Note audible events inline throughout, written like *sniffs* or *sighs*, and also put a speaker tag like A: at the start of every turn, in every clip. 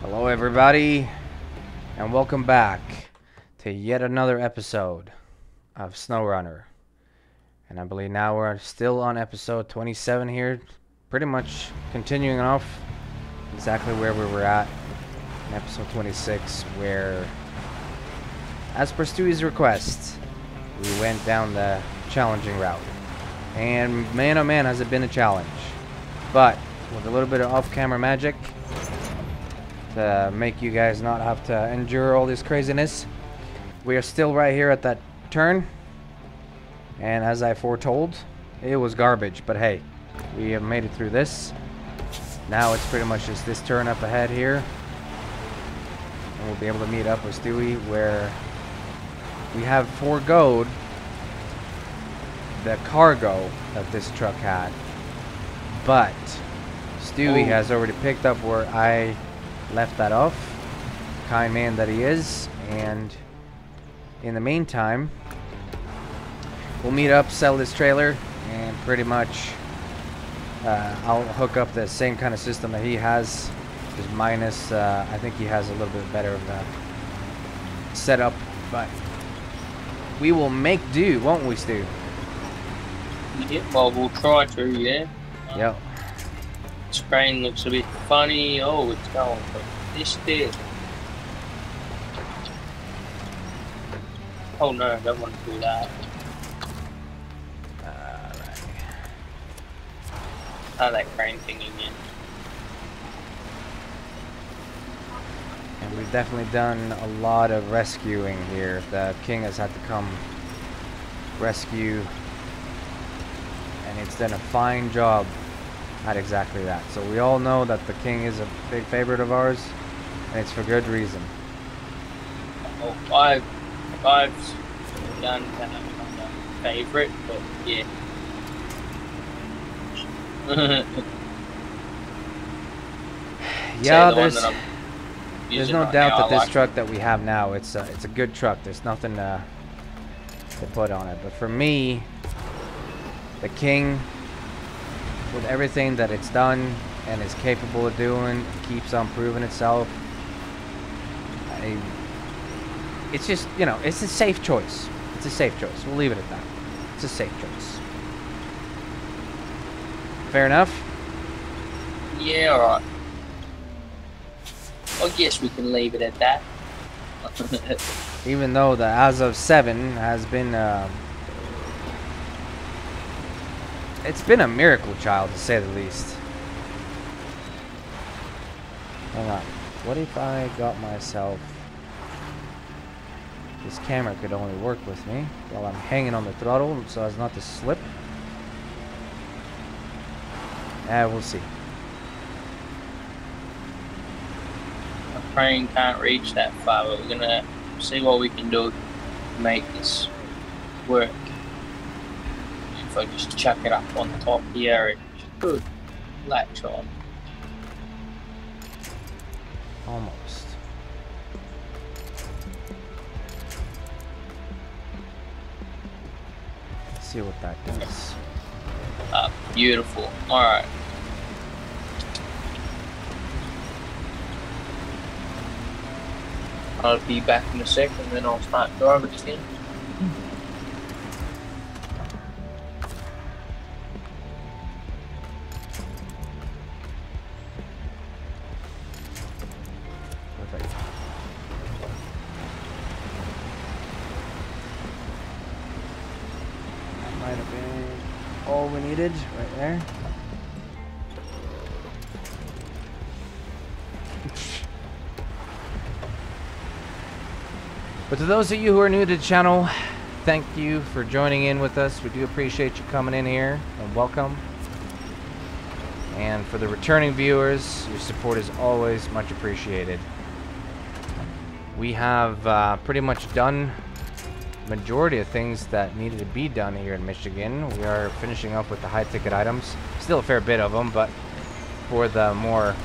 A: Hello, everybody, and welcome back to yet another episode of SnowRunner. And I believe now we're still on episode 27 here, pretty much continuing off exactly where we were at in episode 26, where, as per Stewie's request, we went down the challenging route. And man, oh man, has it been a challenge. But with a little bit of off-camera magic, to make you guys not have to endure all this craziness. We are still right here at that turn. And as I foretold, it was garbage. But hey, we have made it through this. Now it's pretty much just this turn up ahead here. And we'll be able to meet up with Stewie where we have foregoed the cargo that this truck had. But Stewie
B: Oh.
A: has already picked up where I left that off. Kind man that he is. And in the meantime, we'll meet up, sell this trailer, and pretty much uh, I'll hook up the same kind of system that he has. Just minus, uh, I think he has a little bit better of a setup. But we will make do, won't we, Stu?
B: Yeah, well, we'll try to, yeah.
A: Yep.
B: Screen looks a bit funny. Oh, it's going for this did. Oh no, I don't want to do that.
A: Alright.
B: Oh, that crane thing again.
A: And we've definitely done a lot of rescuing here. The king has had to come rescue. And it's done a fine job at exactly that. So we all know that the king is a big favorite of ours. And it's for good reason.
B: Oh, I've, I've done kind of favorite, but yeah. *laughs*
A: Yeah,
B: the
A: there's, there's no doubt that
B: I
A: this
B: like
A: truck that we have now, it's a, it's a good truck. There's nothing uh, to put on it. But for me, the King, with everything that it's done and is capable of doing, keeps on proving itself. I, it's just, you know, it's a safe choice. It's a safe choice. We'll leave it at that. It's a safe choice. Fair enough?
B: Yeah, alright. I guess we can leave it at that. *laughs*
A: even though the Azov seven has been um, it's been a miracle child to say the least. Hang on. What if i got myself this camera could only work with me while i'm hanging on the throttle so as not to slip. Yeah we'll see.
B: My crane can't reach that far, but we're gonna see what we can do to make this work. If I just chuck it up on top here, it should latch on.
A: almost Let's see what that does
B: Uh, beautiful. Alright. I'll be back in a second, then I'll start driving again.
A: Those of you who are new to the channel, thank you for joining in with us. We do appreciate you coming in here and welcome. And for the returning viewers, your support is always much appreciated. We have uh, pretty much done majority of things that needed to be done here in Michigan. We are finishing up with the high ticket items. Still a fair bit of them, but for the more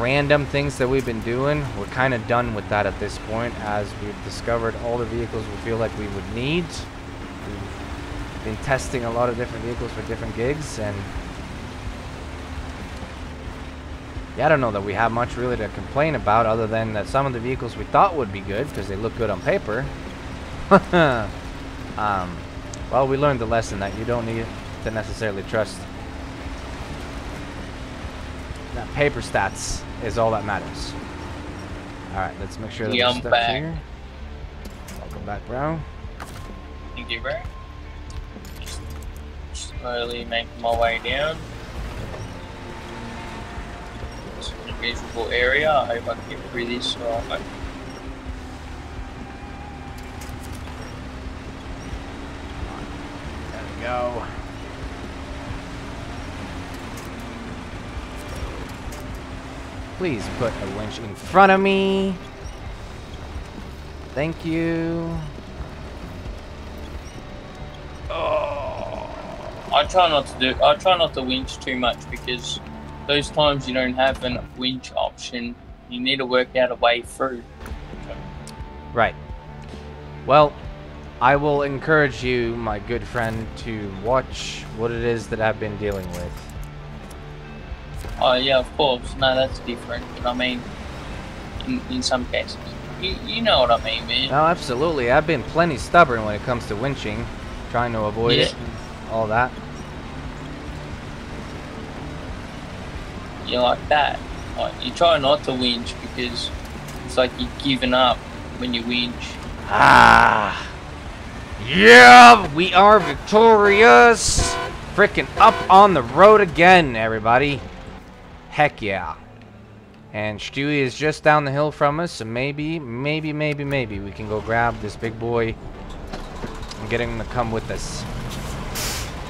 A: random things that we've been doing, we're kind of done with that at this point as we've discovered all the vehicles we feel like we would need. We've been testing a lot of different vehicles for different gigs and yeah, I don't know that we have much really to complain about other than that some of the vehicles we thought would be good because they look good on paper. *laughs* um, well, we learned the lesson that you don't need to necessarily trust that paper stats is all that matters. Alright, let's make sure that
B: Yeah,
A: we're
B: I'm
A: stuck
B: back.
A: here. Welcome back, bro.
B: Thank you, bro. Just slowly making my way down. It's a miserable area. I hope I can get through this alright.
A: There we go. Please put a winch in front of me. Thank you. Oh.
B: I try not to do. I try not to winch too much because those times you don't have a winch option, you need to work out a way through.
A: Right. Well, I will encourage you, my good friend, to watch what it is that I've been dealing with.
B: Oh yeah, of course. No, that's different. But I mean, in, in some cases, you, you know what I mean, man.
A: No, absolutely. I've been plenty stubborn when it comes to winching, trying to avoid
B: Yeah.
A: it, all that.
B: You're like that. Like, you try not to winch because it's like you're giving up when you winch.
A: Ah! Yeah, we are victorious! Freaking up on the road again, everybody. Heck yeah. And Stewie is just down the hill from us, so maybe, maybe, maybe, maybe we can go grab this big boy and get him to come with us.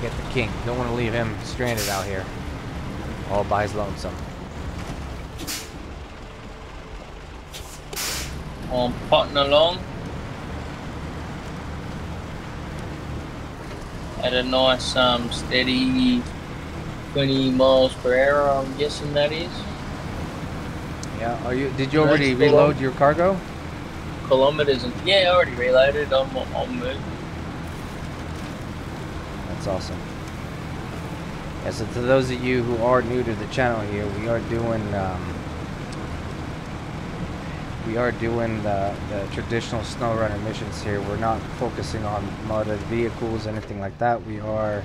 A: Get the king. Don't want to leave him stranded out here. All by his lonesome.
B: I'm potting along at a nice, um, steady 20 miles per hour. I'm guessing that is
A: Yeah, are you did you already reload your cargo?
B: kilometers. And yeah, I already reloaded. I'm on move.
A: That's awesome. Yeah, so to those of you who are new to the channel here, we are doing um, we are doing the, the traditional SnowRunner missions here. We're not focusing on modded vehicles, anything like that. We are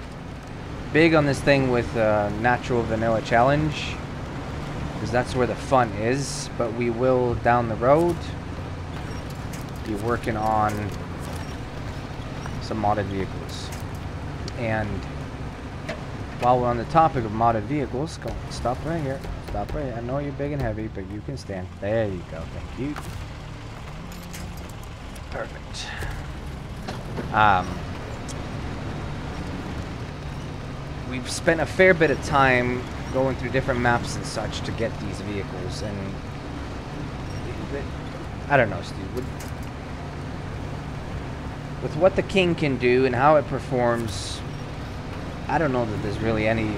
A: big on this thing with uh, natural vanilla challenge because that's where the fun is. But we will down the road be working on some modded vehicles. And while we're on the topic of modded vehicles, go stop right here. Stop right here. I know you're big and heavy, but you can stand. There you go. Thank you. Perfect. Um, we've spent a fair bit of time going through different maps and such to get these vehicles, and I don't know, Steve. With, what the King can do and how it performs, I don't know that there's really any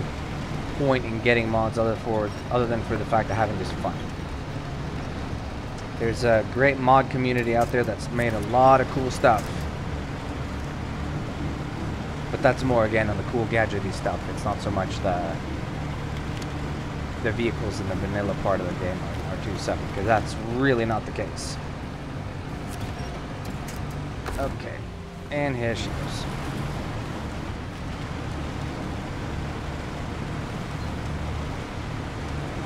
A: point in getting mods other for other than for the fact of having this fun. There's a great mod community out there that's made a lot of cool stuff. But that's more again on the cool gadgety stuff. It's not so much the the vehicles in the vanilla part of the game are, too separate because that's really not the case. Okay. And here she goes.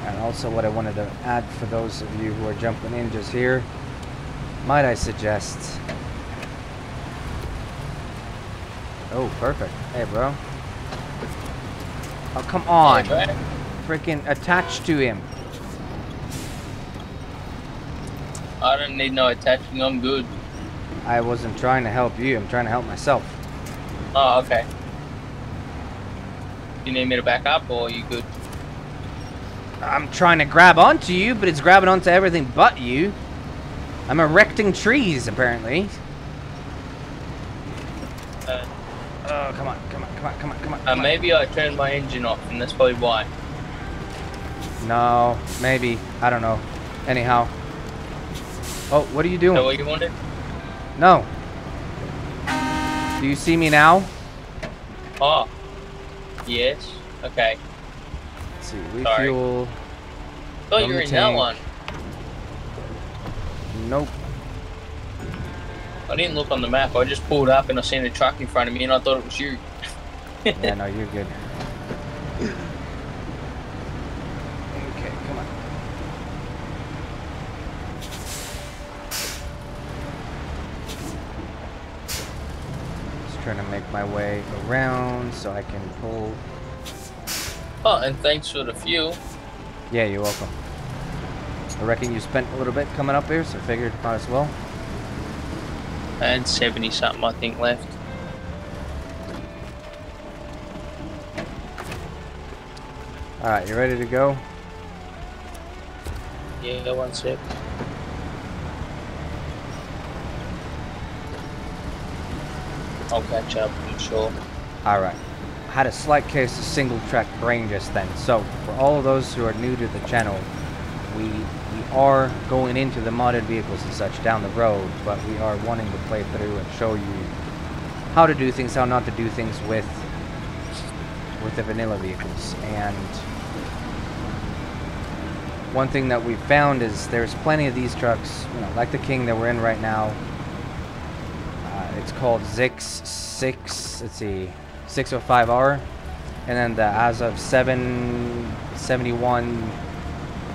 A: And also what I wanted to add for those of you who are jumping in just here, might I suggest... Oh, perfect. Hey, bro. Oh, come on. Freaking attached to him.
B: I don't need no attaching. I'm good.
A: I wasn't trying to help you. I'm trying to help myself.
B: Oh, okay. You need me to back up, or are you good?
A: I'm trying to grab onto you, but it's grabbing onto everything but you. I'm erecting trees, apparently.
B: Uh,
A: Oh, come on, come on, come on, come on, come on.
B: uh, maybe I turned my engine off, and that's probably why.
A: No, maybe. I don't know. Anyhow. Oh, what are you
B: Is that
A: doing?
B: what you wanted?
A: No. Do you see me now?
B: Oh. Yes. Okay.
A: Let's see.
B: Sorry.
A: Refuel.
B: thought you were in that one.
A: Nope.
B: I didn't look on the map. I just pulled up and I seen a truck in front of me and I thought it was you. *laughs*
A: Yeah, no, you're good. Okay, come on. Just trying to make my way around so I can pull.
B: Oh, and thanks for the fuel.
A: Yeah, you're welcome. I reckon you spent a little bit coming up here, so I figured might as well.
B: I had 70 something, I think, left.
A: Alright, you ready to go?
B: Yeah, one sec. I'll catch up, I'm sure.
A: Alright. Had a slight case of single track brain just then. So, for all of those who are new to the channel, we are going into the modded vehicles and such down the road, but we are wanting to play through and show you how to do things, how not to do things with with the vanilla vehicles. And one thing that we found is there's plenty of these trucks, you know, like the King that we're in right now. Uh, it's called ZiKZ 6, let's see, 605R. And then the Azov 771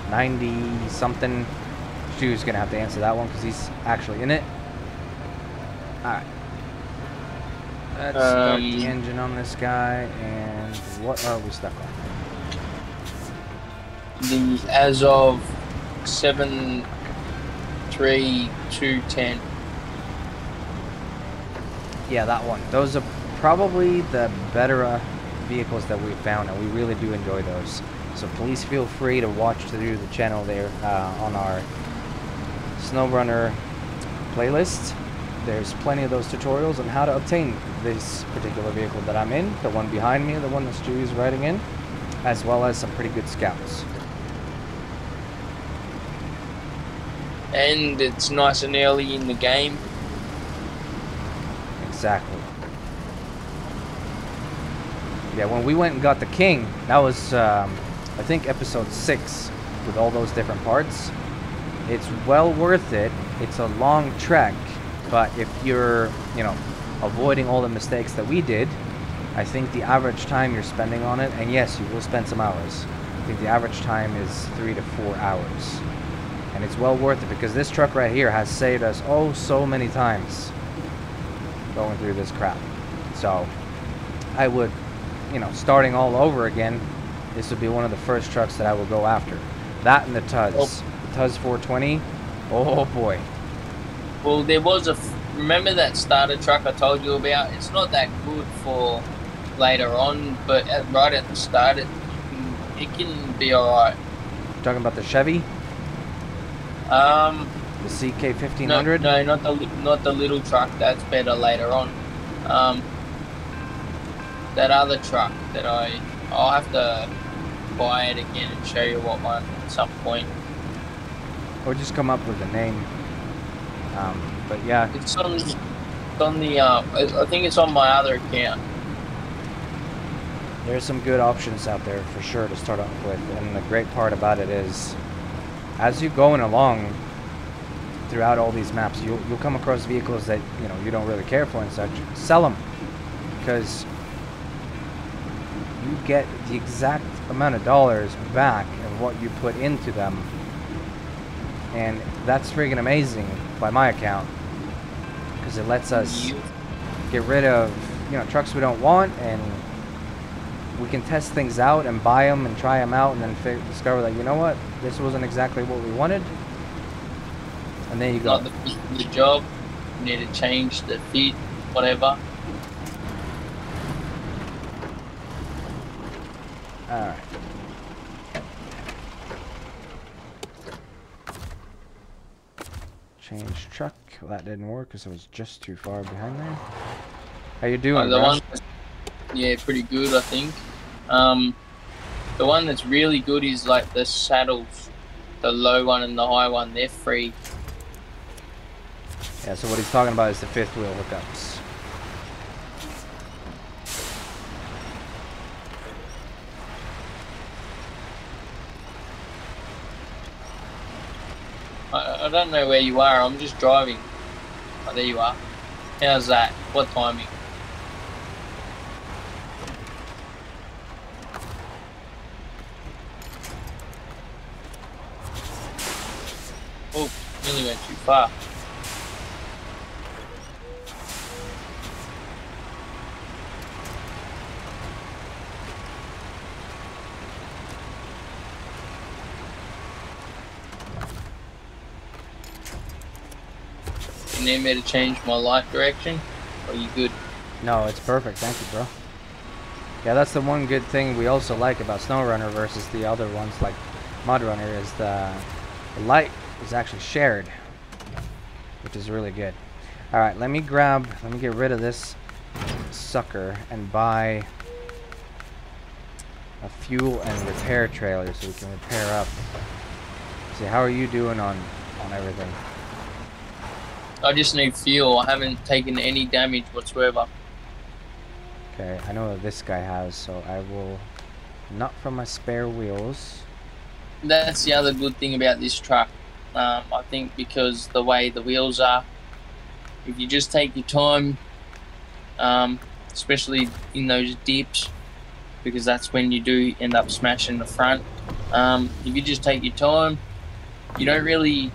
A: 90 something. Stu's gonna have to answer that one because he's actually in it. Alright. Let's start the engine on this guy and what are we stuck on?
B: The Azov 7 3 2 10.
A: Yeah, that one. Those are probably the better uh, vehicles that we found, and we really do enjoy those. So please feel free to watch through the channel there uh, on our SnowRunner playlist. There's plenty of those tutorials on how to obtain this particular vehicle that I'm in, the one behind me, the one that Stewie is riding in, as well as some pretty good scouts.
B: And it's nice and early in the game.
A: Exactly. Yeah, when we went and got the king, that was, um, I think, episode six with all those different parts. It's well worth it. It's a long trek, but if you're, you know, avoiding all the mistakes that we did, I think the average time you're spending on it, and yes, you will spend some hours. I think the average time is three to four hours. And it's well worth it because this truck right here has saved us oh so many times going through this crap. So I would, you know, starting all over again, this would be one of the first trucks that I will go after. That and the Tuz.
B: Oh.
A: The Tuz 420. Oh boy.
B: Well, there was a. F- remember that starter truck I told you about? It's not that good for later on, but at, right at the start, it, it can be alright.
A: Talking about the Chevy,
B: Um,
A: the CK 1500.
B: no, not the not the little truck. That's better later on. Um, that other truck that I I'll have to buy it again and show you what one at some point.
A: Or just come up with a name. Um, but yeah,
B: It's on it's on the uh, I think it's on my other account.
A: there's some good options out there for sure to start off with. And the great part about it is, as you're going along throughout all these maps, you'll, you'll come across vehicles that you know you don't really care for and such. Sell them because you get the exact amount of dollars back of what you put into them, and that's friggin' amazing by my account because it lets us get rid of you know trucks we don't want and we can test things out and buy them and try them out and then discover that you know what this wasn't exactly what we wanted and there you go
B: not the the job. Need to change the feet, whatever.
A: All right change truck well, that didn't work because I was just too far behind there how you doing
B: the
A: bro?
B: one, yeah, pretty good, I think. Um, the one that's really good is like the saddles, the low one and the high one. They're free.
A: yeah so what he's talking about is the fifth wheel hookups
B: I, I don't know where you are. I'm just driving. Oh, there you are. How's that? What timing? Oh, nearly went too far. Need me to change my light direction? Are you good?
A: No, it's perfect. Thank you, bro. Yeah, that's the one good thing we also like about SnowRunner versus the other ones like MudRunner is the, the light is actually shared, which is really good. All right, let me grab, let me get rid of this sucker and buy a fuel and repair trailer so we can repair up. See, how are you doing on on everything?
B: I just need fuel. I haven't taken any damage whatsoever.
A: Okay, I know this guy has, so I will not from my spare wheels.
B: That's the other good thing about this truck. Um, I think because the way the wheels are, if you just take your time, um, especially in those dips, because that's when you do end up smashing the front. Um, if you just take your time, you don't really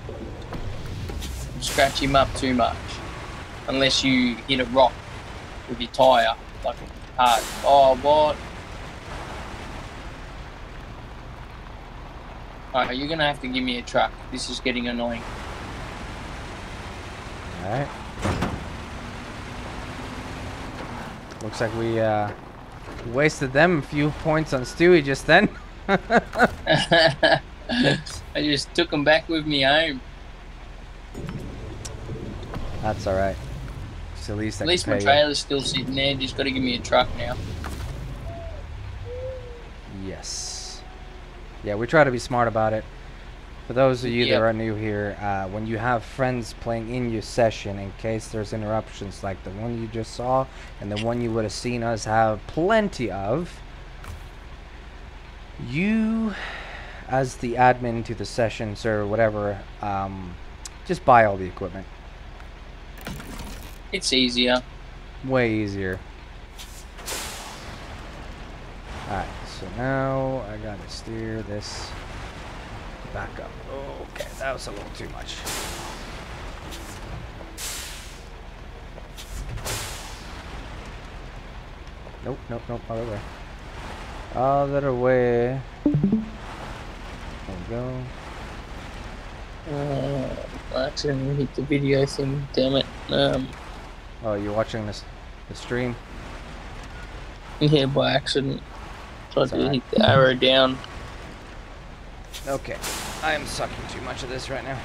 B: scratch him up too much, unless you hit a rock with your tire, like hard. Oh, what? Alright, you're gonna have to give me a truck. This is getting annoying.
A: Alright. Looks like we uh, wasted them a few points on Stewie just then. *laughs* *laughs*
B: I just took him back with me home.
A: That's alright. At least
B: At least my
A: pay you.
B: trailer's still sitting there. Just got to give me a truck now.
A: Yes. Yeah, we try to be smart about it. For those of you that are new here, uh, when you have friends playing in your session, in case there's interruptions like the one you just saw and the one you would have seen us have plenty of, you, as the admin to the session, or whatever, um, just buy all the equipment.
B: It's easier.
A: Way easier. Alright, so now I gotta steer this back up. Okay, that was a little too much. Nope, nope, nope, other way. Other way. There we go.
B: Uh, I accidentally hit the video thing. Damn it. Um,
A: Oh, you're watching this the stream?
B: yeah, by accident. Tried
A: It's
B: to hit the arrow down.
A: Okay. I am sucking too much of this right now.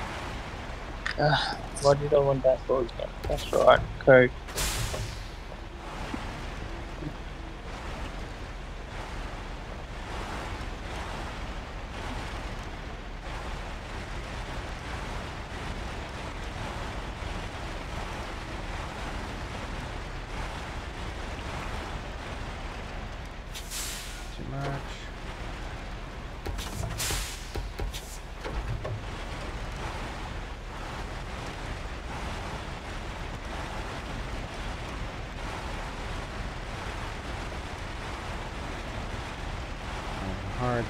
B: Uh, why did I want that for again? That's right. Code.
A: Too much.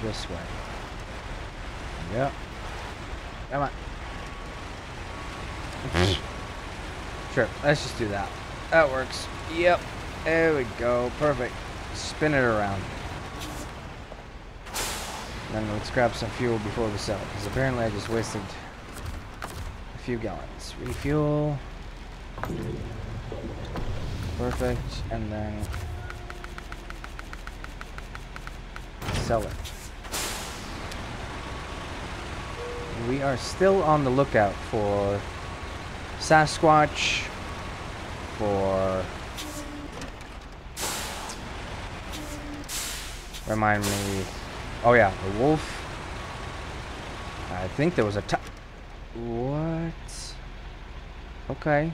A: This way. Yep. Come on. *sniffs* sure, let's just do that. That works. Yep. There we go. Perfect. Spin it around. Then let's grab some fuel before we sell, because apparently I just wasted a few gallons. Refuel. Perfect, and then sell it. We are still on the lookout for Sasquatch, for remind me Oh yeah, the wolf. I think there was a What? Okay.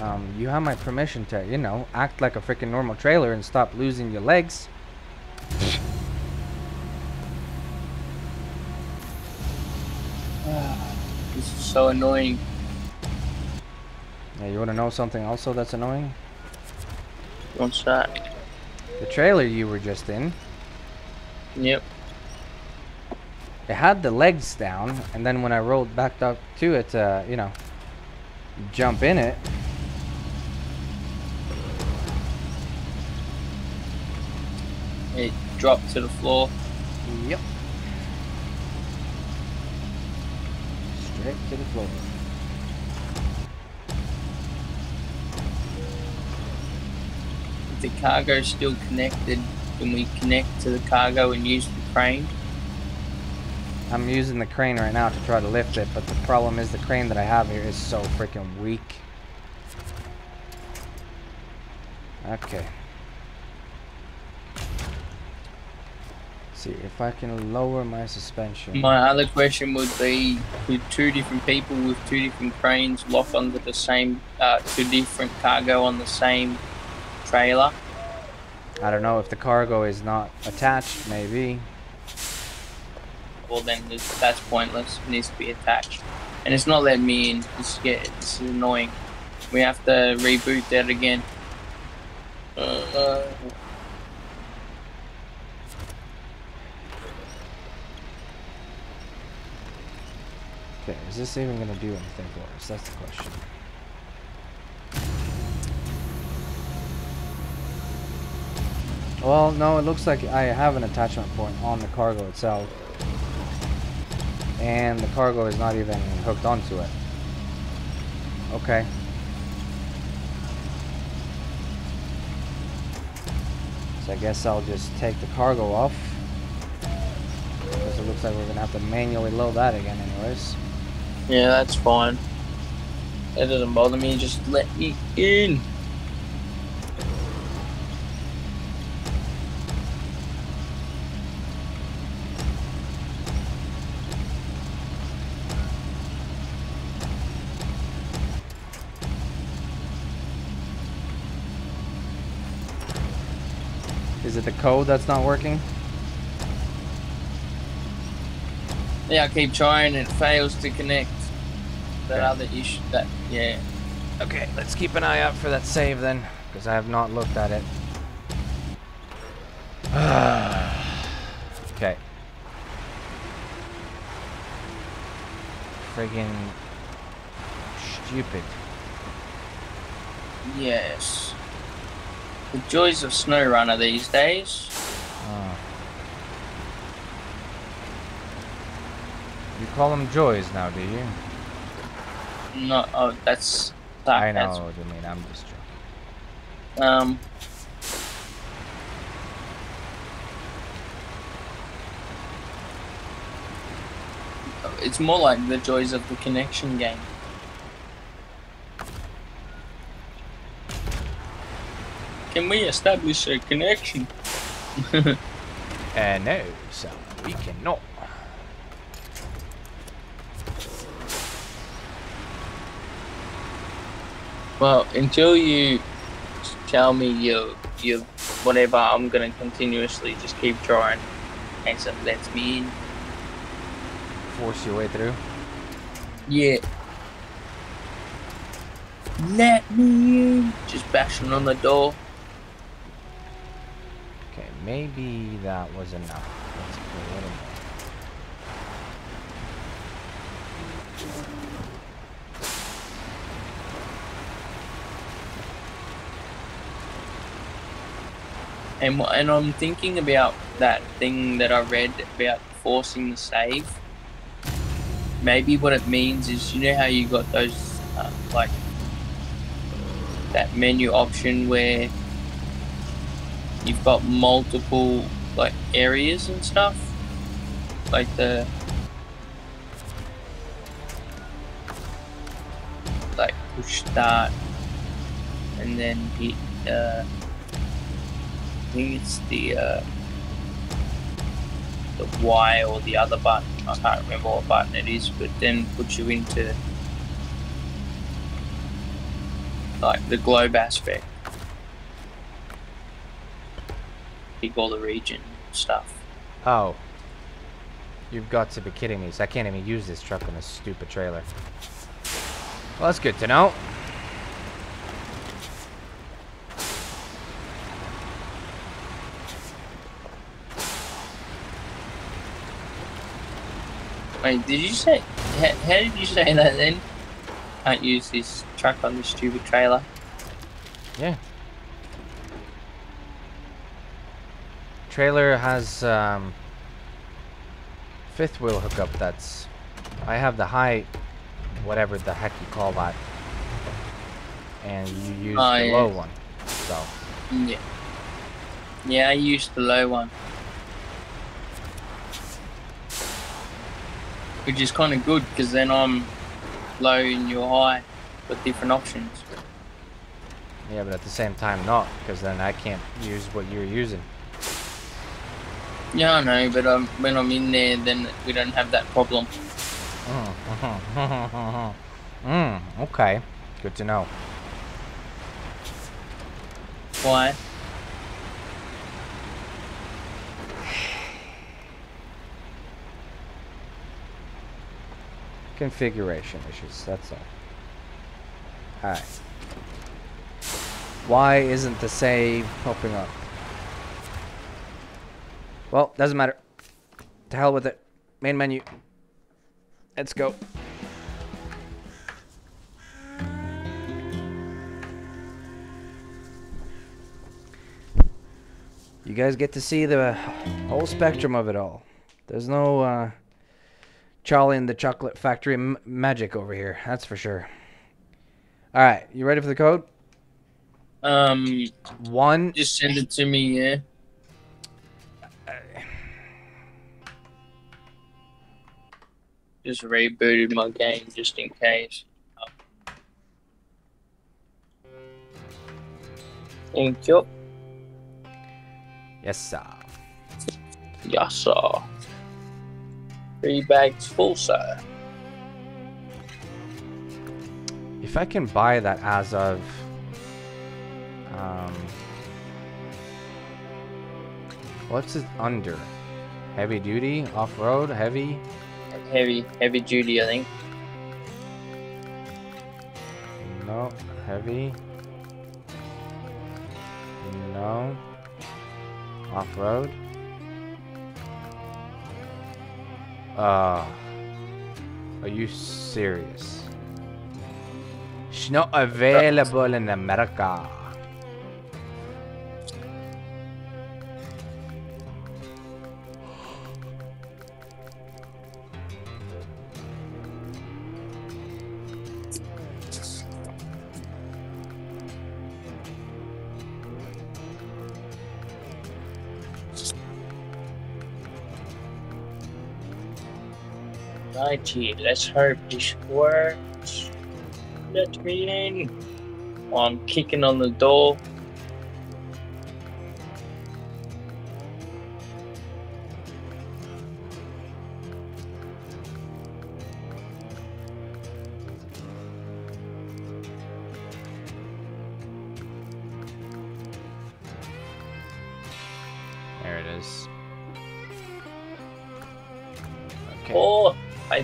A: Um, you have my permission to, you know, act like a freaking normal trailer and stop losing your legs.
B: So annoying.
A: Yeah, you want to know something also that's annoying?
B: What's that?
A: The trailer you were just in,
B: Yep.
A: it had the legs down, and then when I rolled back up to it, uh, you know, jump in it,
B: It dropped to the floor.
A: Yep. Straight to the floor.
B: If the cargo's still connected, can we connect to the cargo and use the crane?
A: I'm using the crane right now to try to lift it, but the problem is the crane that I have here is so freaking weak. Okay. See if I can lower my suspension.
B: My other question would be: Could two different people with two different cranes lock onto the same, uh, two different cargo on the same trailer?
A: I don't know if the cargo is not attached, maybe.
B: Well, then that's pointless. It needs to be attached, and it's not letting me in. It's yeah, it's annoying. We have to reboot that again. Uh,
A: Okay, is this even gonna do anything for us? That's the question. Well, no, it looks like I have an attachment point on the cargo itself. And the cargo is not even hooked onto it. Okay. So I guess I'll just take the cargo off. Because it looks like we're gonna have to manually load that again anyways.
B: Yeah, that's fine. That doesn't bother me. Just let me in.
A: Is it the code that's not working?
B: Yeah, I keep trying and it fails to connect. That
A: Okay.
B: other issue. That yeah.
A: Okay, let's keep an eye out for that save then, because I have not looked at it. *sighs* okay. Friggin' stupid.
B: Yes. The joys of SnowRunner these days.
A: Oh. You call them joys now, do you?
B: No, oh, that's.
A: I know
B: That's,
A: what you mean. I'm just joking.
B: um. It's more like the joys of the connection game. Can we establish a connection? *laughs*
A: Uh, no, so we cannot.
B: Well, until you tell me you you whatever, I'm gonna continuously just keep trying. And so lets me in.
A: Force your way through.
B: Yeah. Let me in. Just bashing on the door.
A: Okay, maybe that was enough. Let's put a little more.
B: And and I'm thinking about that thing that I read about forcing the save. Maybe what it means is, you know how you got those uh, like that menu option where you've got multiple like areas and stuff, like the like push start and then hit. Uh, I think it's the uh, the Y or the other button. I can't remember what button it is, but then puts you into like the globe aspect. Pick all the region stuff.
A: Oh. You've got to be kidding me. So I can't even use this truck on this stupid trailer. Well, that's good to know.
B: Wait, did you say? How, how did you say that then? Can't use this truck on this stupid trailer.
A: Yeah. Trailer has um, fifth wheel hookup. That's I have the high, whatever the heck you call that, and you use
B: Oh,
A: the
B: yeah.
A: low one. So
B: Yeah. Yeah, I used the low one. Which is kind of good because then I'm low and you're high with different options.
A: yeah, but at the same time not, because then I can't use what you're using.
B: Yeah, I know, but um, when I'm in there, then we don't have that problem.
A: Mm, *laughs* mm, okay, good to know.
B: Why?
A: Configuration issues, that's all. Alright. Why isn't the save popping up? Well, doesn't matter. To hell with it. Main menu. Let's go. You guys get to see the whole spectrum of it all. There's no uh, Charlie and the Chocolate Factory m- magic over here. That's for sure. All right, you ready for the code?
B: Um,
A: One.
B: just send it to me, yeah. Just rebooted my game just in case. Thank you.
A: Yes, sir.
B: Yes, sir. Three bags full, sir.
A: If I can buy that Azov, um, what's it under? Heavy duty, off road, heavy.
B: Heavy, heavy duty, I think.
A: No, heavy. No. Off Uh, are you serious? She's not available in America.
B: Righty, let's hope this works. Let me in. I'm kicking on the door.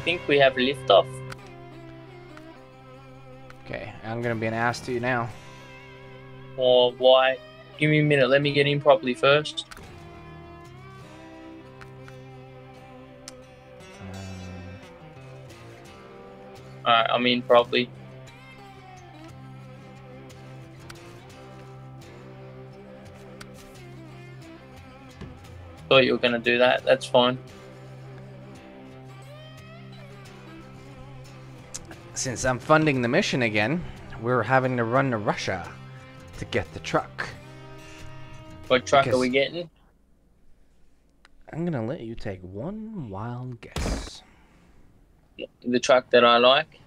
B: Think we have liftoff.
A: Okay, I'm gonna be an ass to you now.
B: Or why? Give me a minute. Let me get in properly first.
A: Um,
B: Alright, I'm in properly. Thought you were gonna do that. That's fine.
A: Since I'm funding the mission again, we're having to run to Russia to get the truck.
B: What truck are we getting?
A: I'm gonna let you take one wild guess.
B: The truck that I like.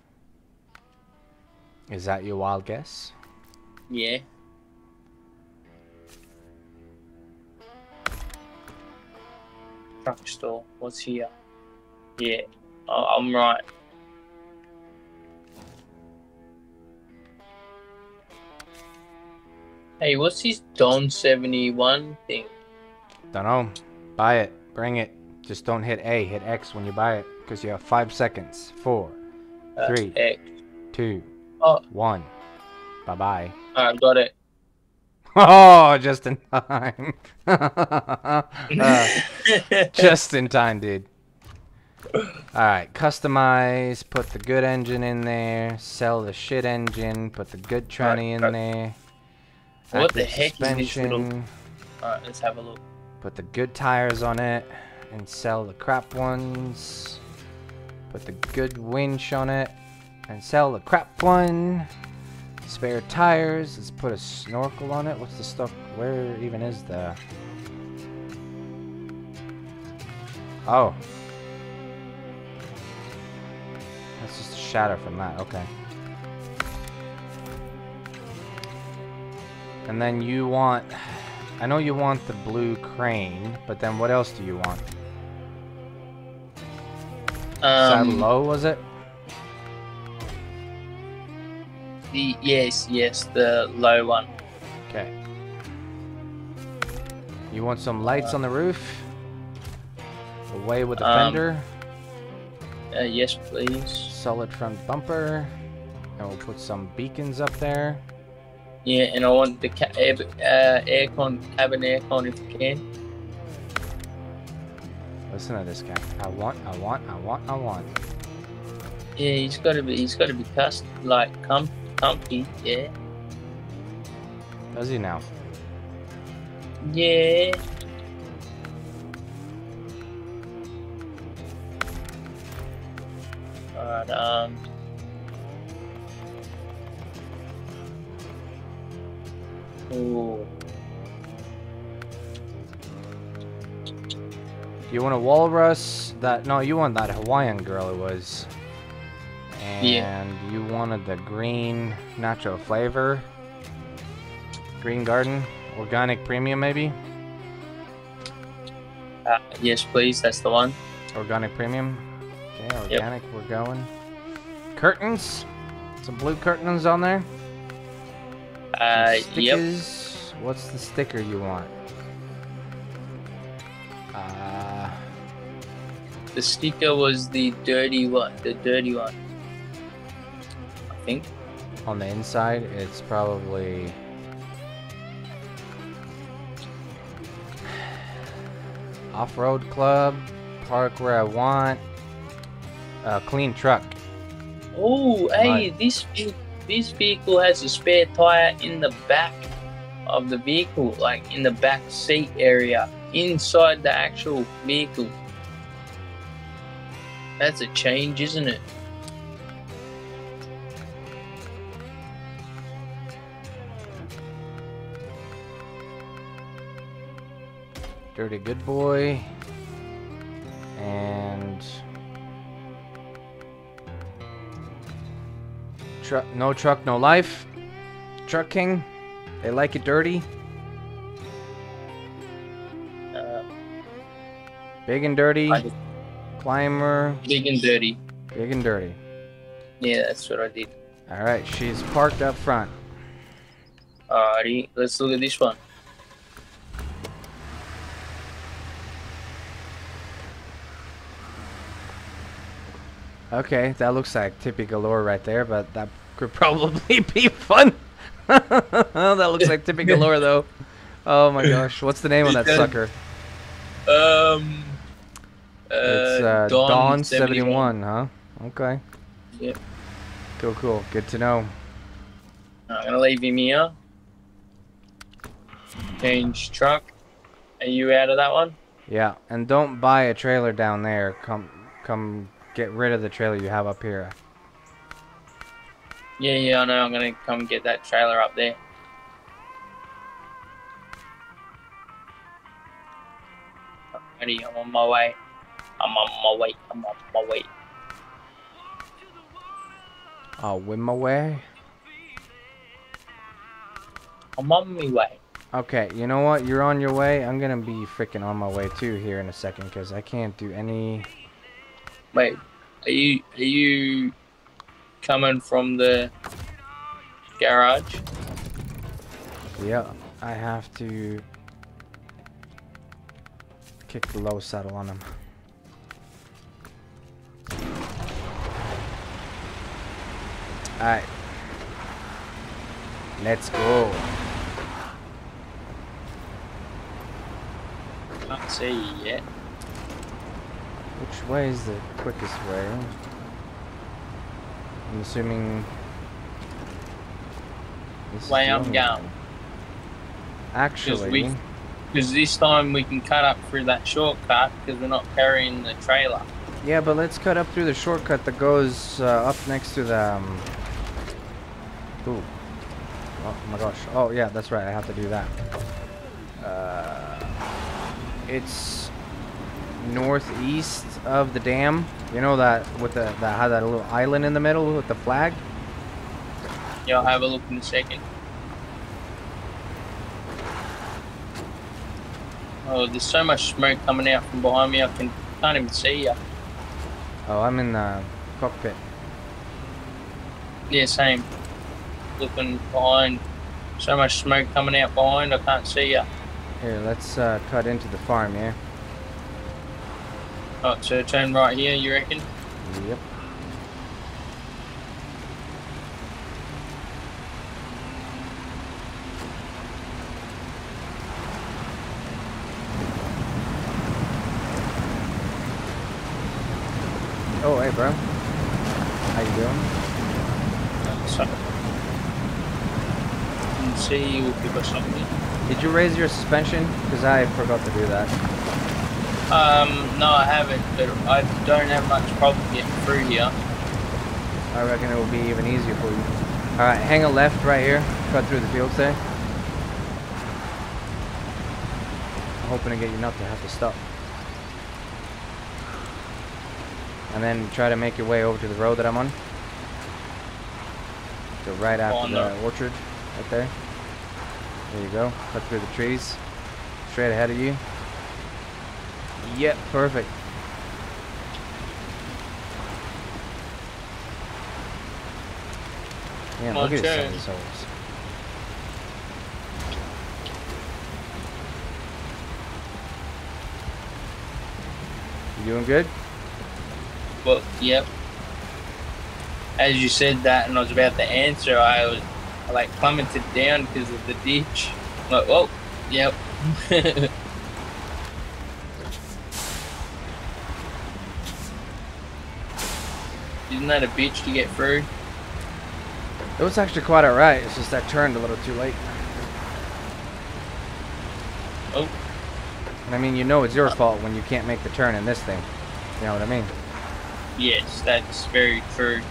A: Is that your wild guess?
B: Yeah. Truck store. What's here? Yeah, I- I'm right. Hey, what's this Don seventy one thing?
A: Don't know. Buy it. Bring it. Just don't hit A, hit X when you buy it, because you have five seconds. Four,
B: Uh,
A: Three.
B: X.
A: two,
B: Oh,
A: one. Bye bye.
B: I got it. *laughs*
A: Oh, just in time. *laughs* Uh, *laughs* just in time, dude. Alright, customize, put the good engine in there, sell the shit engine, put the good tranny in
B: Alright,
A: there.
B: What the heck is this
A: suspension,
B: Alright, let's have a look.
A: Put the good tires on it and sell the crap ones. Put the good winch on it and sell the crap one. Spare tires. Let's put a snorkel on it. What's the stuff? Where even is the? Oh. That's just a shadow from that. Okay. And then you want I know you want the blue crane, but then what else do you want? Is that
B: Um,
A: low, was it?
B: the, yes, yes, the low one.
A: Okay. You want some lights on the roof? Away with the
B: Um,
A: fender.
B: Uh, yes, please.
A: Solid front bumper. And we'll put some beacons up there.
B: Yeah, and I want the ca- air, uh, aircon, cabin aircon if you can.
A: Listen to this guy. I want, I want, I want, I want.
B: Yeah, he's got to be, he's got to be cust like com- comfy. Yeah,
A: Does he now?
B: yeah. Alright, um. Ooh.
A: You want a walrus? That no, you want that Hawaiian girl. It was. And
B: Yeah.
A: you wanted the green nacho flavor. Green Garden, organic premium maybe.
B: Uh, yes, please. That's the one.
A: Organic premium. Okay, organic. We're going. Curtains. Some blue curtains on there.
B: Uh, yep.
A: What's the sticker you want? Uh,
B: The sticker was the dirty one. The dirty one. I think.
A: on the inside, it's probably. Off-road club, park where I want, a clean truck.
B: Oh, hey,
A: Right.
B: this this vehicle has a spare tire in the back of the vehicle, like in the back seat area, inside the actual vehicle. That's a change, isn't it?
A: Dirty Good Boy. And truck no truck no life. Truck King. They like it dirty.
B: Uh,
A: Big and dirty.
B: I
A: Climber.
B: big and dirty.
A: Big and dirty.
B: Yeah, that's what I did.
A: Alright, she's parked up front.
B: Alrighty, let's look at this one.
A: Okay, that looks like typical lore right there, but that could probably *laughs* be fun. *laughs* that looks like typical lore though. Oh my gosh, what's the name of that sucker?
B: Um, uh,
A: It's uh,
B: Don
A: Don 71, huh? Okay.
B: Yep.
A: Cool, cool. Good to know.
B: I'm gonna leave him here. Change truck. Are you out of that one?
A: Yeah, and don't buy a trailer down there. Come, come, get rid of the trailer you have up here.
B: Yeah, yeah, I know. I'm gonna come get that trailer up there. Ready? I'm on my way. I'm on my way. I'm on my way.
A: Oh, I'll win my way.
B: I'm on my way.
A: Okay, you know what? You're on your way. I'm gonna be freaking on my way too here in a second because I can't do any.
B: Wait, are you are you coming from the garage.
A: Yeah, I have to kick the low saddle on him. Alright. Let's go.
B: Can't see yet.
A: Which way is the quickest way? I'm assuming.
B: Way I'm going.
A: Actually,
B: Because this time we can cut up through that shortcut because we're not carrying the trailer.
A: yeah, but let's cut up through the shortcut that goes uh, up next to the. Um... Ooh. Oh my gosh. Oh yeah, that's right. I have to do that. Uh, it's northeast of the dam. You know that with the that had that little island in the middle with the flag.
B: Yeah, I'll have a look in a second. Oh, there's so much smoke coming out from behind me, I can, can't even see you.
A: Oh, I'm in the cockpit.
B: Yeah, same. Looking behind. So much smoke coming out behind, I can't see you.
A: Here, let's uh, cut into the farm, yeah?
B: Oh, so turn right here, you reckon?
A: Yep. Oh, hey, bro. How you doing?
B: So, can see you give us something.
A: Did you raise your suspension? Because I forgot to do that.
B: Um, no, I haven't, but I don't have much problem getting through here.
A: I reckon it will be even easier for you. Alright, hang a left right here. Cut through the field, say. I'm hoping to get you not to have to stop. And then try to make your way over to the road that I'm on. So right after
B: on
A: the
B: the-
A: orchard, right there. There you go. Cut through the trees. Straight ahead of you. Yep, perfect. Man, look at
B: Okay.
A: some of these holes. You doing good?
B: Well, yep. As you said that, and I was about to answer, I was I, like plummeted down because of the ditch. I'm like, well, yep. *laughs* Isn't that a bitch to get through?
A: It was actually quite alright. It's just I turned a little too late.
B: Oh.
A: And I mean, you know it's your uh. fault when you can't make the turn in this thing. You know what I mean?
B: Yes, that's very true.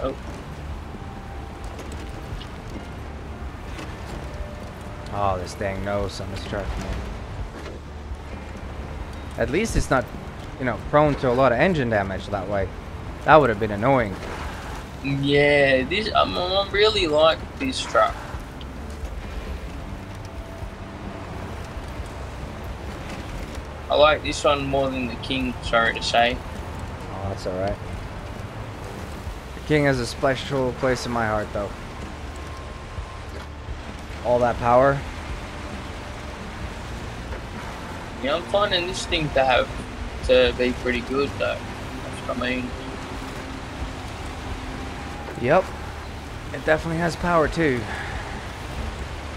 B: Oh,
A: Oh, this dang nose on this truck, man. At least it's not, you know, prone to a lot of engine damage that way. That would have been annoying.
B: yeah. This I'm, I really like this truck. I like this one more than the King. Sorry to say.
A: Oh, that's alright. The King has a special place in my heart, though. All that power.
B: Yeah, I'm finding this thing to have to be pretty good though. That's what I mean.
A: Yep. It definitely has power, too.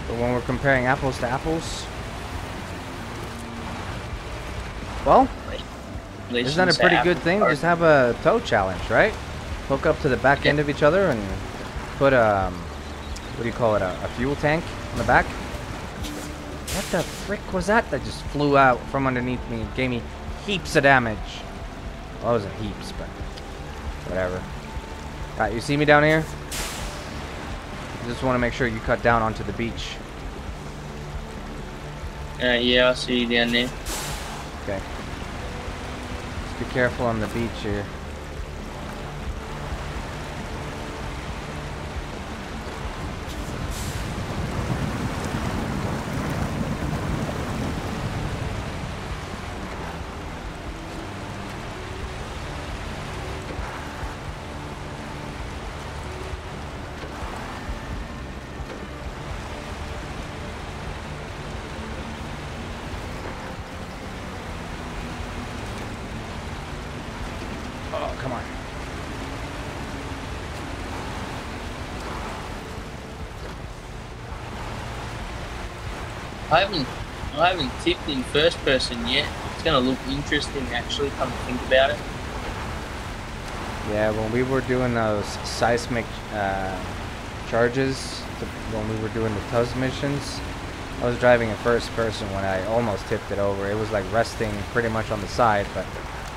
A: But when we're comparing apples to apples... Well, Isn't that a pretty good thing? Just have a tow challenge, right? Hook up to the back end of each other and put um, what do you call it? A, a fuel tank on the back. What the frick was that? That just flew out from underneath me and gave me heaps of damage. Well, it wasn't heaps, but whatever. Alright, you see me down here? Just want to make sure you cut down onto the beach.
B: Uh, yeah, I see you down there.
A: Okay. Just be careful on the beach here.
B: I haven't I haven't tipped in first person yet. It's gonna look interesting actually, come to think about it.
A: Yeah, when we were doing those seismic uh, charges, the, when we were doing the TUS missions, I was driving in first person when I almost tipped it over. It was like resting pretty much on the side, but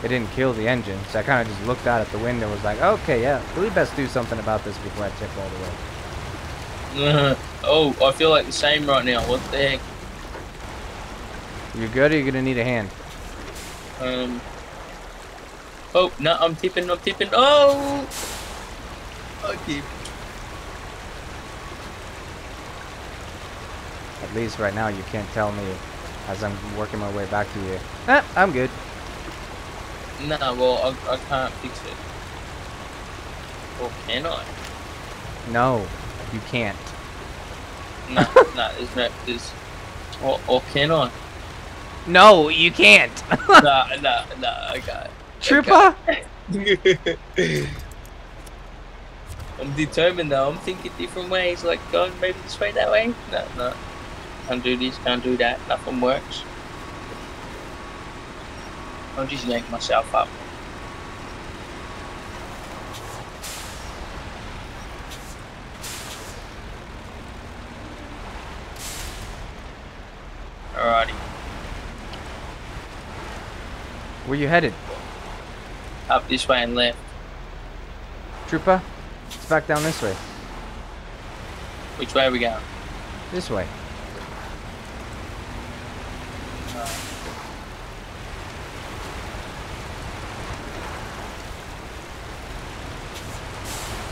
A: it didn't kill the engine. So I kind of just looked out at the window and was like, okay, yeah, we best do something about this before I tip all the way. *laughs*
B: oh, I feel like the same right now. What the heck?
A: You good or you gonna need a hand?
B: Um. Oh, no, I'm tipping, I'm tipping. Oh! Okay.
A: At least right now you can't tell me as I'm working my way back to you. Ah, I'm good.
B: No, well, I, I can't fix it. Or can I?
A: No, you can't.
B: No, no, there's no, there's, or, or can I?
A: No, you can't.
B: no, no, no, I can't.
A: Trooper? *laughs*
B: I'm determined though. I'm thinking different ways, like going maybe this way, that way. No, no. Can't do this, can't do that. Nothing works. I'll just yank myself up. Alrighty.
A: Where you headed?
B: Up this way and left.
A: Trooper? It's back down this way.
B: Which way are we going?
A: This way.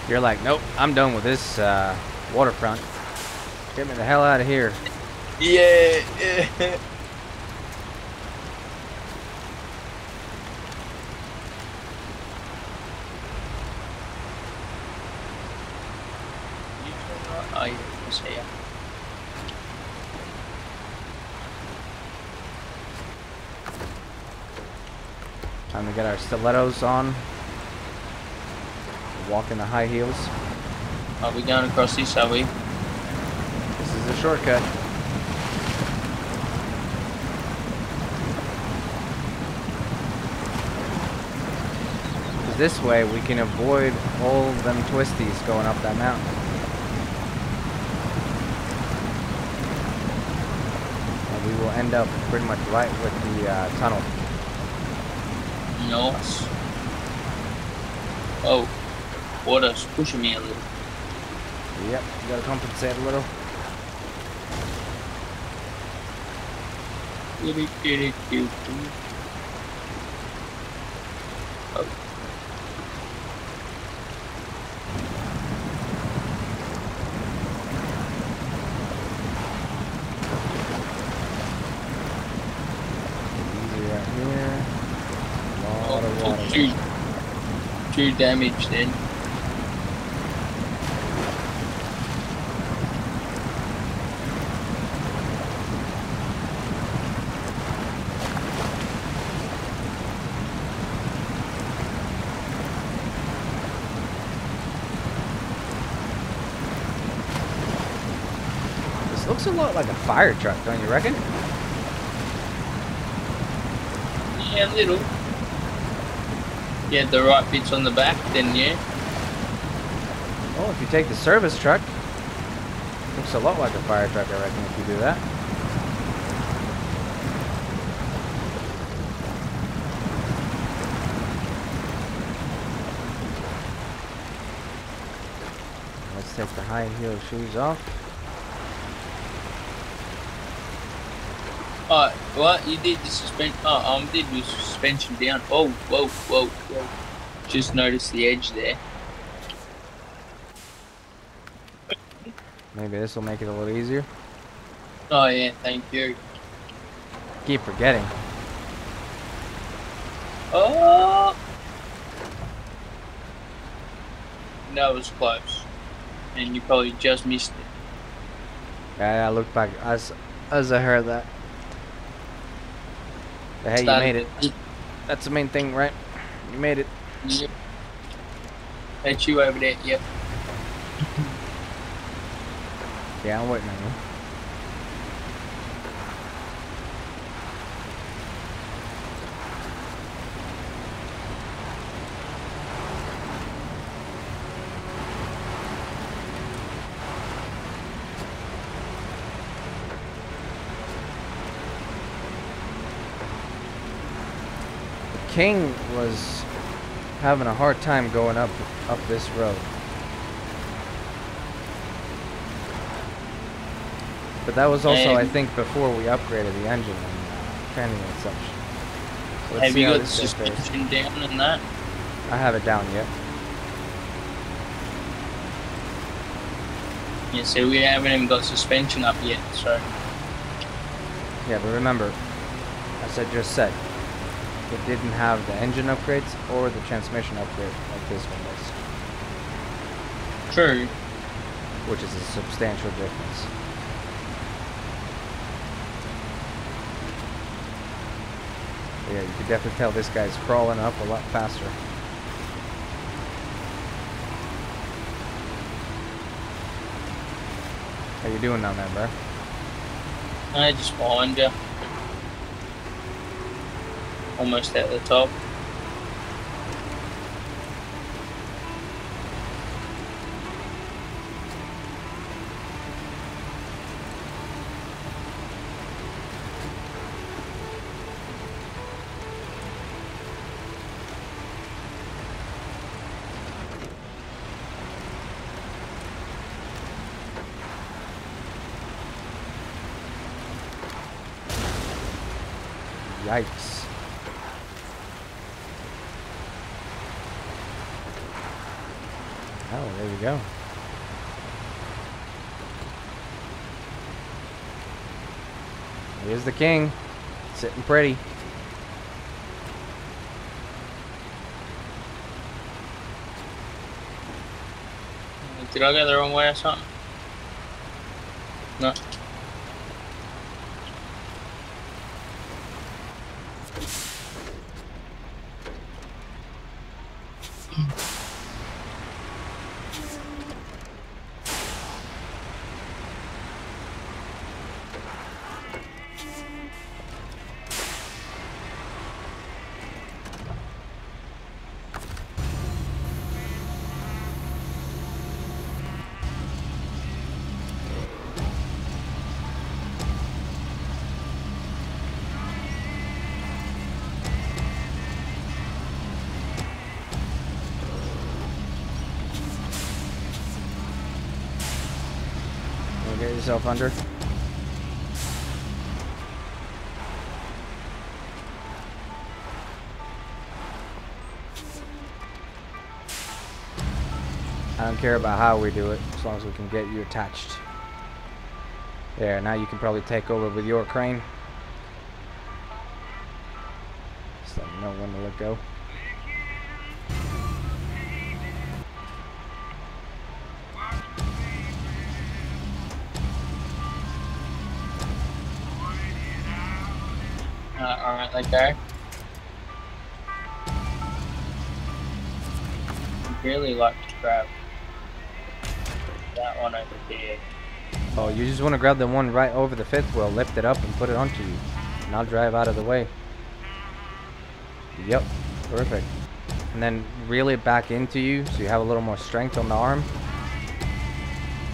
A: You're like, nope, I'm done with this uh, waterfront. Get me the hell out of here. *laughs*
B: Yeah. *laughs* Oh, yeah, I see ya.
A: Time to get our stilettos on. Walk in the high heels.
B: Are we going across this, are we?
A: This is a shortcut. This way we can avoid all them twisties going up that mountain. And we will end up pretty much right with the uh, tunnel.
B: Nice. Oh, water's pushing me a little.
A: Yep, you gotta compensate a little.
B: Oh,
A: Easy right here. Lot of
B: oh,
A: water.
B: two, damage then.
A: This looks a lot like a fire truck, don't you reckon?
B: Yeah, a little. Yeah, the right bits on the back, then yeah.
A: Well, if you take the service truck, looks a lot like a fire truck, I reckon, if you do that. Let's take the high heel shoes off.
B: Oh, what? You did the suspension. Oh, um, did the suspension down. Oh, whoa, whoa, whoa. Just noticed the edge there.
A: Maybe this will make it a little easier.
B: Oh, yeah, thank you.
A: Keep forgetting.
B: Oh! That was close. And you probably just missed it.
A: Yeah, I looked back as as I heard that. But hey, you made it. That's the main thing, right? You made it.
B: Yep. That's you over there, yep.
A: yeah, I'm waiting on you. King was having a hard time going up up this road. But that was also, I think, before we upgraded the engine and uh, fending and such. So let's
B: Have you got the suspension down and that?
A: I have it down yet.
B: Yeah, see, we haven't even got suspension up yet, so
A: Yeah, but remember, as I just said, it didn't have the engine upgrades or the transmission upgrade like this one does,
B: true.
A: which is a substantial difference. Yeah, you can definitely tell this guy's crawling up a lot faster. How you doing down there, bro?
B: I just behind you. Almost at the top.
A: Yikes. Oh, there we go. Here's the king, sitting pretty.
B: Did I go the wrong way or something? No.
A: Yourself under. I don't care about how we do it, as long as we can get you attached. There, now you can probably take over with your crane. Just let me know when to let go.
B: Like there. Really like to grab that one over there.
A: Oh, you just want to grab the one right over the fifth wheel, lift it up, and put it onto you. And I'll drive out of the way. Yep, perfect. And then reel it back into you so you have a little more strength on the arm.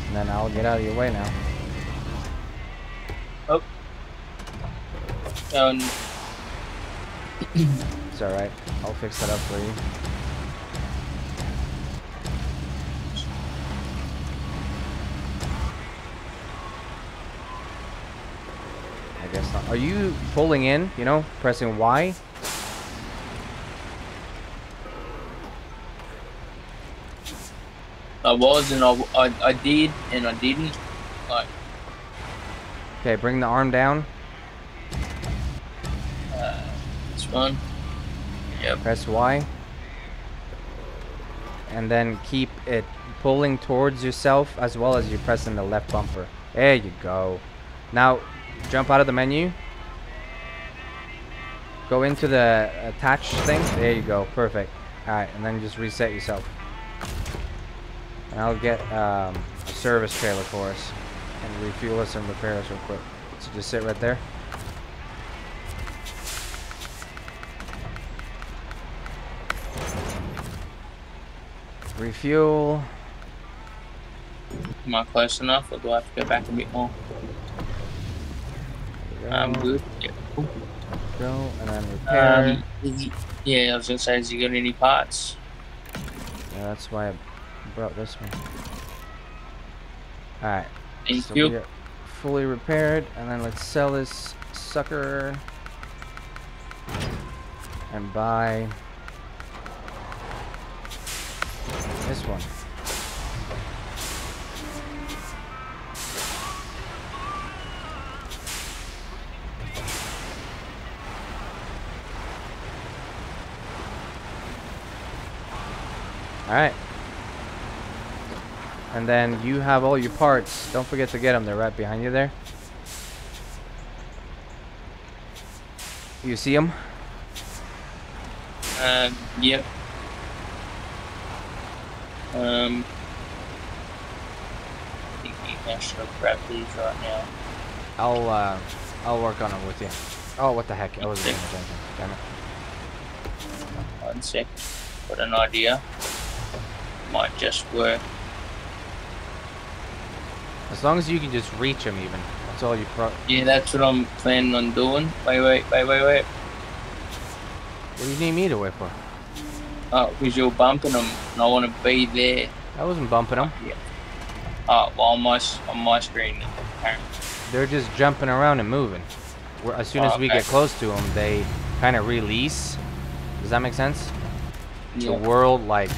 A: And then I'll get out of your way now. Oh.
B: Um,
A: It's alright. I'll fix that up for you. I guess not. Are you pulling in, you know, pressing Y?
B: I was and I, I, I did and I didn't. Like,
A: Okay, bring the arm down.
B: One. Yep.
A: Press Y. And then keep it pulling towards yourself as well as you pressing the left bumper. There you go. Now, jump out of the menu. Go into the attach thing. There you go. Perfect. Alright, and then just reset yourself. And I'll get um, a service trailer for us and refuel us and repair us real quick. So just sit right there. Refuel.
B: Am I close enough, or do I have to go back a bit more? I'm good. Yeah.
A: Go and then repair.
B: Um, yeah, I was gonna say, has he got any parts?
A: Yeah, that's why I brought this one. Alright,
B: Thank
A: so
B: you.
A: fully repaired, and then let's sell this sucker and buy this one. Alright. And then you have all your parts. Don't forget to get them. They're right behind you there. You see them?
B: Um, yep. Um, I think I should grab these right now.
A: I'll uh, I'll work on them with you. Oh, what the heck? I wasn't paying attention. Damn it.
B: One sec. Got an idea. Might just work.
A: As long as you can just reach them, even. That's all you pro.
B: Yeah, that's what I'm planning on doing. Wait, wait, wait, wait, wait.
A: What do you need me to wait for?
B: Oh, because you're bumping them, and I want to be there.
A: I wasn't bumping them.
B: Yeah. Oh, well, on my on my screen. apparently.
A: They're just jumping around and moving. Where- As soon
B: Oh,
A: as we
B: okay.
A: get close to them, they kind of release. Does that make sense? The world like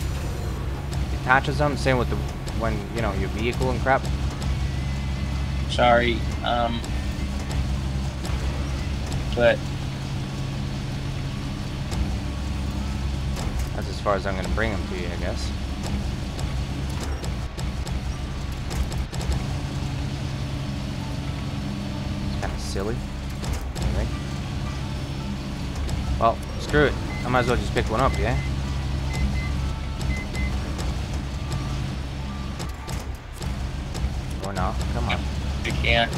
A: detaches them. Same with the when you know your vehicle and crap.
B: Sorry. Um. But
A: That's as far as I'm gonna bring them to you, I guess. It's kind of silly. Well, screw it. I might as well just pick one up, yeah? Or not. Come on.
B: we can.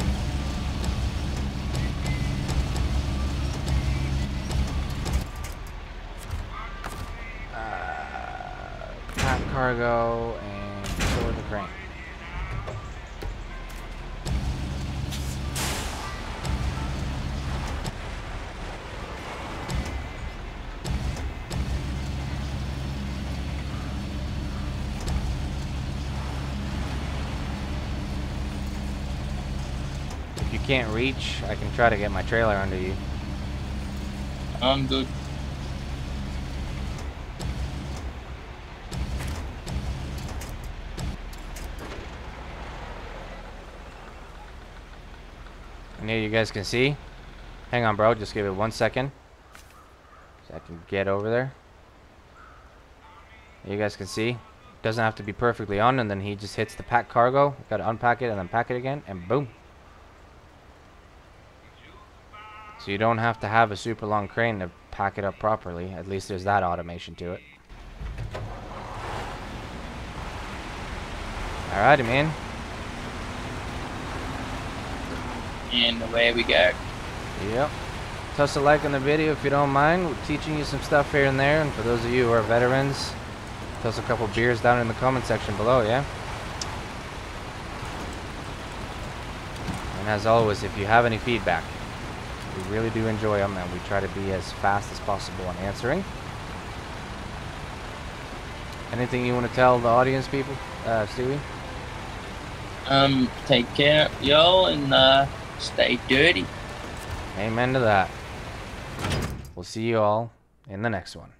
A: Cargo and store the crane. If you can't reach, I can try to get my trailer under you.
B: Good.
A: Here you guys can see. Hang on, bro. Just give it one second. So I can get over there. You guys can see. Doesn't have to be perfectly on, and then he just hits the pack cargo. Got to unpack it and then pack it again, and boom. So you don't have to have a super long crane to pack it up properly. At least there's that automation to it. Alrighty, man.
B: And away we go.
A: Yep. Toss a like on the video if you don't mind. We're teaching you some stuff here and there. And for those of you who are veterans, toss a couple beers down in the comment section below, yeah? And as always, if you have any feedback, we really do enjoy them and we try to be as fast as possible on answering. Anything you want to tell the audience, people, uh, Stewie?
B: Um, take care, y'all, and uh, stay dirty.
A: Amen to that. We'll see you all in the next one.